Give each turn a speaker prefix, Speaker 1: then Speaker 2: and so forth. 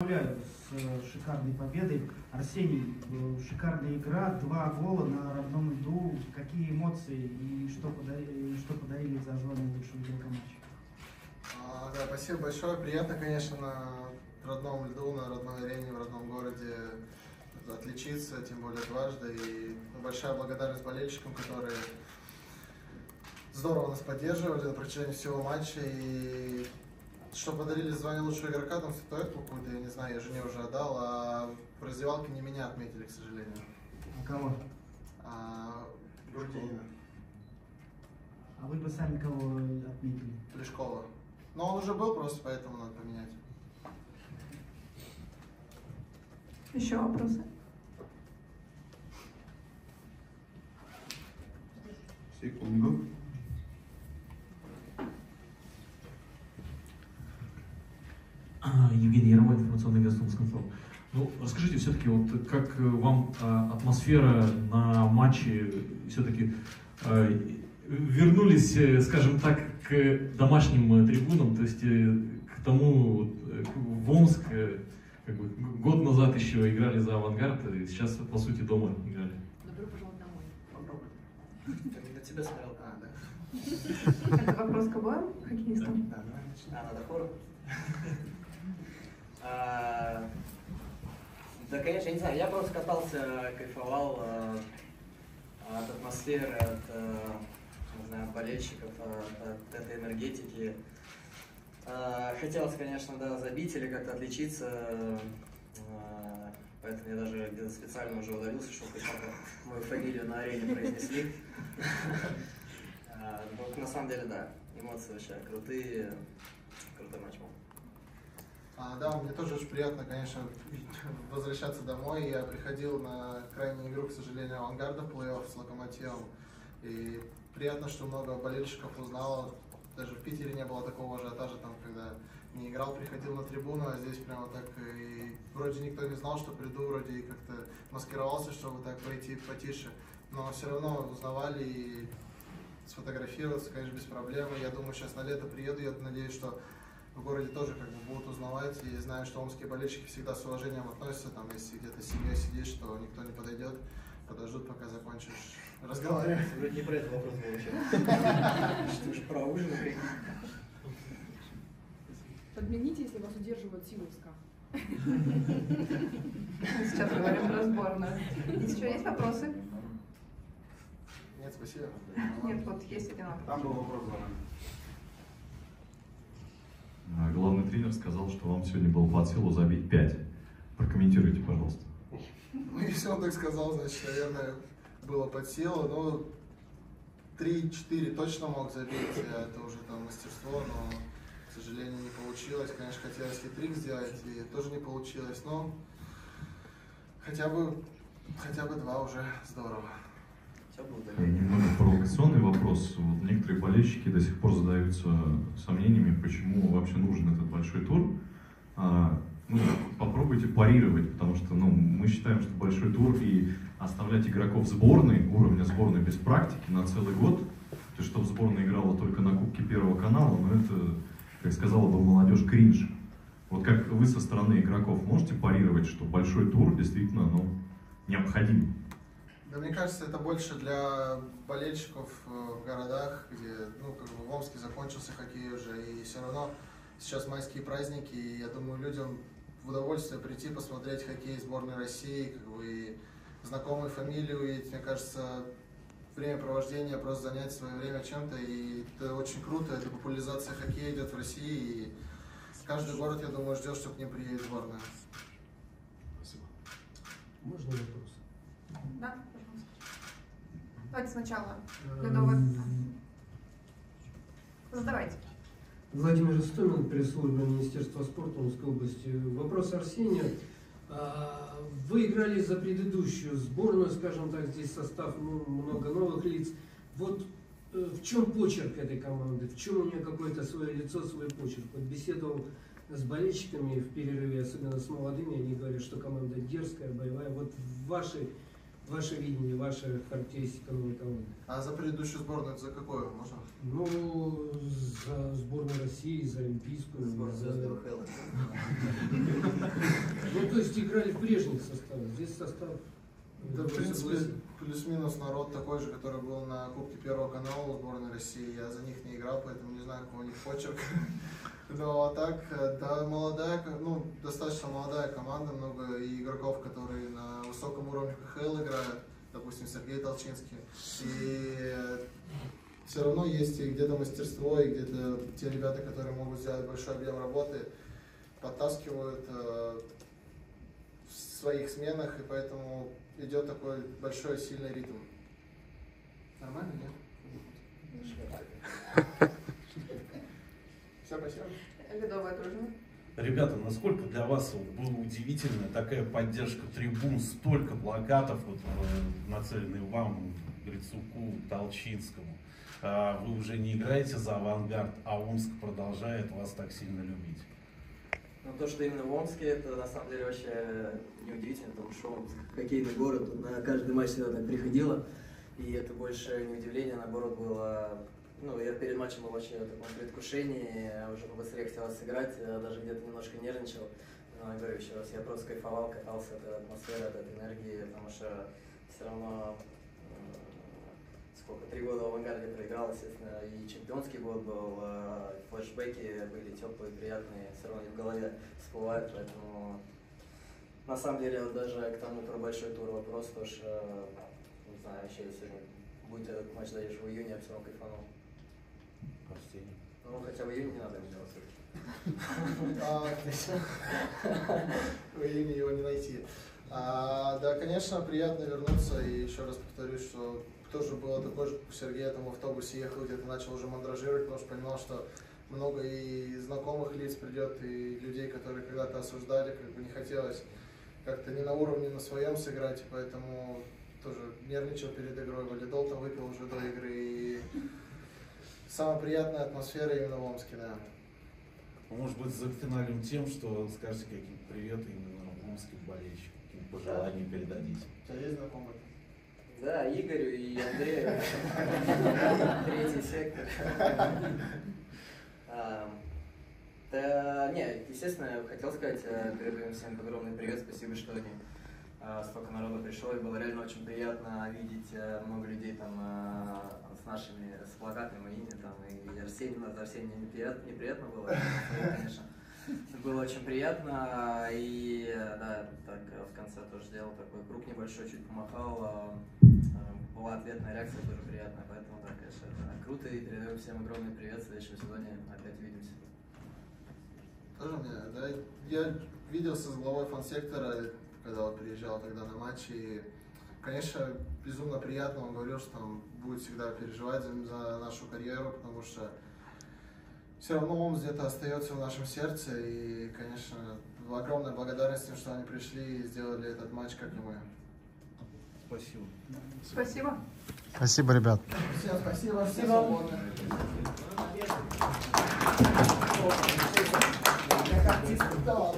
Speaker 1: Поздравляю с э, шикарной победой. Арсений, э, шикарная игра, два гола на родном льду. Какие эмоции и что подарили, что подарили за звание лучшего игрока матча?
Speaker 2: А, да, спасибо большое. Приятно, конечно, на родном льду, на родной арене, в родном городе отличиться, тем более дважды. И большая благодарность болельщикам, которые здорово нас поддерживали на протяжении всего матча. И что подарили звание лучшего игрока, там статуэтку какую-то, я не знаю, я жене уже отдал, а в раздевалке не меня отметили, к сожалению.
Speaker 1: А кого?
Speaker 2: А Бурдинина,
Speaker 1: А вы бы сами кого отметили?
Speaker 2: Плешкова. Но он уже был просто, поэтому надо поменять.
Speaker 3: Еще вопросы?
Speaker 4: Секунду.
Speaker 5: Все-таки, вот как э, вам а, атмосфера на матче все-таки а, вернулись, э, скажем так, к домашним э, трибунам, то есть э, к тому, э, в Омск, э, как бы, год назад еще играли за авангард, и сейчас, по сути, дома играли.
Speaker 6: Добро пожаловать домой.
Speaker 2: Попробуй.
Speaker 7: На тебя смотрел. А, да.
Speaker 3: Это вопрос к обоим хоккеистам.
Speaker 7: Да, давай начнем. А, надо хору. А, Да, конечно, я не знаю, я просто катался, кайфовал э, от атмосферы, от, э, не знаю, болельщиков, от, от этой энергетики. А, Хотелось, конечно, да, забить или как-то отличиться, э, поэтому я даже где-то специально уже удалился, чтобы как-то мою фамилию на арене произнесли. А, ну, На самом деле, да, эмоции вообще крутые, крутой матч был.
Speaker 2: А, да, мне тоже очень приятно, конечно, возвращаться домой. Я приходил на крайнюю игру, к сожалению, авангарда плей-офф с Локомотивом. И приятно, что много болельщиков узнало. Даже в Питере не было такого ажиотажа, там, когда не играл, приходил на трибуну, а здесь прямо так и вроде никто не знал, что приду, вроде и как-то маскировался, чтобы так пойти потише. Но все равно узнавали и сфотографироваться, конечно, без проблем. Я думаю, сейчас на лето приеду, я надеюсь, что в городе тоже как бы будут узнавать. И знаю, что омские болельщики всегда с уважением относятся. Там, если где-то с семьей сидишь, что никто не подойдет, подождут, пока закончишь разговаривать.
Speaker 7: Вроде не про это вопрос был вообще. Что ж, про ужин и
Speaker 6: Подмигните, если вас удерживают силы в СКА.
Speaker 3: Сейчас говорим про сборную. Еще есть вопросы?
Speaker 2: Нет, спасибо.
Speaker 3: Нет, вот есть один вопрос.
Speaker 4: Там был вопрос главный.
Speaker 8: А, тренер сказал, что вам сегодня было под силу забить 5. Прокомментируйте, пожалуйста.
Speaker 2: Ну, если он так сказал, значит, наверное, было под силу. Ну, 3-4 точно мог забить, а это уже там мастерство, но, к сожалению, не получилось. Конечно, хотелось хитрик сделать, и тоже не получилось, но хотя бы, хотя бы два уже здорово.
Speaker 7: Все было
Speaker 8: И
Speaker 7: удаление.
Speaker 8: Немного провокационный вопрос. Вот некоторые болельщики до сих пор задаются сомнениями, почему вообще нужен этот большой тур. А, ну, попробуйте парировать, потому что ну, мы считаем, что большой тур и оставлять игроков сборной, уровня сборной без практики на целый год, то есть чтобы сборная играла только на Кубке Первого канала, ну это, как сказала бы молодежь, кринж. Вот как вы со стороны игроков можете парировать, что большой тур действительно ну, необходим?
Speaker 2: Да мне кажется, это больше для болельщиков э, в городах, где, ну, как бы в Омске закончился хоккей уже, и все равно сейчас майские праздники, и я думаю, людям в удовольствие прийти посмотреть хоккей сборной России, как бы, и знакомые фамилии увидеть, мне кажется, времяпровождение, просто занять свое время чем-то, и это очень круто, это популяризация хоккея идет в России, и каждый город, я думаю, ждет, что к ним приедет сборная.
Speaker 4: Спасибо.
Speaker 9: Можно вопрос?
Speaker 3: Да, пожалуйста. Давайте сначала. Ледовый. Задавайте.
Speaker 9: Владимир Истомин, пресс-служба Министерства спорта Омской области. Вопрос Арсения. А, Вы играли за предыдущую сборную, скажем так, здесь состав ну, много новых лиц. Вот э, в чем почерк этой команды? В чем у нее какое-то свое лицо, свой почерк? Вот беседовал с болельщиками в перерыве, особенно с молодыми, они говорят, что команда дерзкая, боевая. Вот в вашей ваше видение, ваша характеристика новой команды.
Speaker 2: А за предыдущую сборную за какую? Можно?
Speaker 9: Ну, за сборную России, за Олимпийскую.
Speaker 7: Сбор
Speaker 9: за-. Ну, то есть играли в прежних составах. Здесь состав...
Speaker 2: Да, в принципе, плюс-минус народ такой же, который был на Кубке Первого канала у сборной России. Я за них не играл, поэтому не знаю, какой у них почерк. Но а так, э, да, молодая, ну, достаточно молодая команда, много игроков, которые на высоком уровне КХЛ играют, допустим, Сергей Толчинский. И все равно есть и где-то мастерство, и где-то те ребята, которые могут сделать большой объем работы, подтаскивают э, в своих сменах, и поэтому идет такой большой сильный ритм. Нормально, нет? Все, спасибо.
Speaker 3: Ледовая дружина.
Speaker 10: Ребята, насколько для вас была удивительная такая поддержка трибун, столько плакатов вот, э, нацеленных вам, Грицуку, Толчинскому. А Вы уже не играете за авангард, а Омск продолжает вас так сильно любить.
Speaker 7: Ну, то, что именно в Омске, это на самом деле вообще неудивительно, потому что Омск хоккейный город, на каждый матч всегда так приходило. И это больше не удивление, наоборот, было... Ну, я перед матчем был вообще в таком предвкушении, уже побыстрее хотелось сыграть, я даже где-то немножко нервничал. Но я говорю еще раз, я просто кайфовал, катался от этой атмосферы, от этой энергии, потому что все равно м, сколько, три года в авангарде проиграл, естественно, и чемпионский год был, э, флешбеки были теплые, приятные, все равно они в голове всплывают, поэтому на самом деле вот даже к тому про большой тур вопрос, то что, не знаю, вообще сегодня будет этот матч даже в июне, я все равно кайфанул.
Speaker 10: Арсений.
Speaker 7: Ну, хотя в июне не надо.
Speaker 2: А, отлично. В июне его не найти. А, да, конечно, приятно вернуться. И еще раз повторюсь, что тоже было такое же, как у Сергея там в автобусе ехал, где-то начал уже мандражировать, потому что понимал, что много и знакомых лиц придет, и людей, которые когда-то осуждали, как бы не хотелось как-то не на уровне на своем сыграть, поэтому тоже нервничал перед игрой. Валидол там выпил уже до игры, и самая приятная атмосфера именно в Омске, да.
Speaker 10: Может быть, за финалем тем, что скажете какие-то приветы именно омским болельщикам, какие-то пожелания передадите.
Speaker 2: У тебя есть знакомые?
Speaker 7: Да, Игорю и Андрею. Третий сектор. Да, не, естественно, я хотел сказать, э, передаю всем огромный привет, спасибо, что они а, столько народу пришло, и было реально очень приятно видеть э, много людей там э, нашими, с плакатами моими, там, и Арсений, нас Арсений неприятно, неприятно было, конечно. Было очень приятно, и да, так в конце тоже сделал такой круг небольшой, чуть помахал, э, э, была ответная реакция, тоже приятная, поэтому, да, конечно, это круто, и передаю всем огромный привет, в следующем сезоне опять увидимся.
Speaker 2: Тоже мне, да. Я виделся с главой фан-сектора, когда вот приезжал тогда на матчи. И, конечно, безумно приятно. Он говорил, что он будет всегда переживать за, за нашу карьеру, потому что все равно он где-то остается в нашем сердце. И, конечно, огромная благодарность им, что они пришли и сделали этот матч, как и мы.
Speaker 10: Спасибо.
Speaker 3: Спасибо.
Speaker 2: Спасибо, ребят. Всем спасибо, все свободны. Как артист, да.